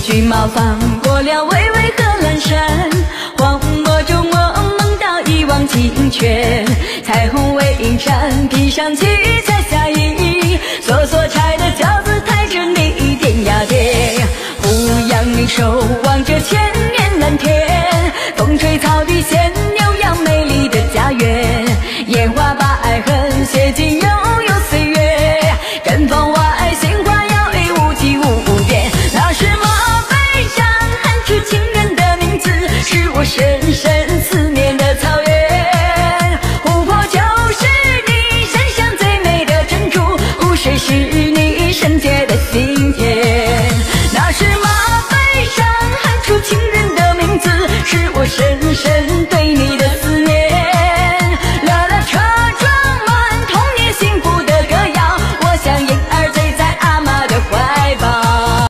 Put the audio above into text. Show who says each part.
Speaker 1: 骏马翻过了巍巍贺兰山，荒漠中我梦到一汪清泉，彩虹微闪，披上七彩霞衣，梭梭柴的轿子抬着你点呀点，胡杨守望着千年蓝天。是我深深思念的草原，湖泊就是你身上最美的珍珠，湖水是你圣洁的心田，那是马背上喊出情人的名字，是我深深。